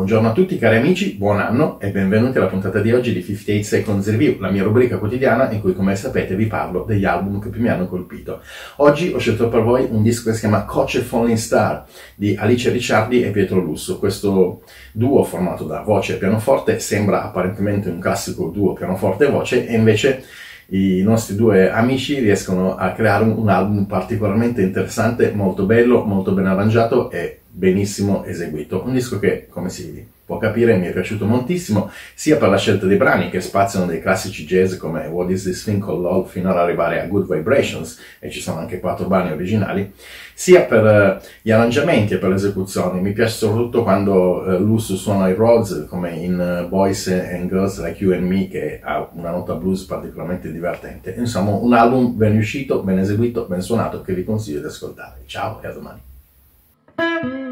Buongiorno a tutti cari amici, buon anno e benvenuti alla puntata di oggi di 58 Seconds Review, la mia rubrica quotidiana in cui come sapete vi parlo degli album che più mi hanno colpito. Oggi ho scelto per voi un disco che si chiama Coach e Falling Star di Alice Ricciardi e Pietro Lusso. Questo duo formato da voce e pianoforte sembra apparentemente un classico duo pianoforte e voce e invece i nostri due amici riescono a creare un, album particolarmente interessante, molto bello, molto ben arrangiato e benissimo eseguito. Un disco che, come si può capire, mi è piaciuto moltissimo, sia per la scelta dei brani che spaziano dei classici jazz come What is this thing called love fino ad arrivare a Good Vibrations, e ci sono anche quattro brani originali, sia per uh, gli arrangiamenti e per le esecuzioni. Mi piace soprattutto quando uh, Lusso suona i Rhodes, come in uh, Boys and Girls Like You and Me, che ha una nota blues particolarmente divertente. Insomma, un album ben riuscito, ben eseguito, ben suonato, che vi consiglio di ascoltare. Ciao e a domani. Thank you.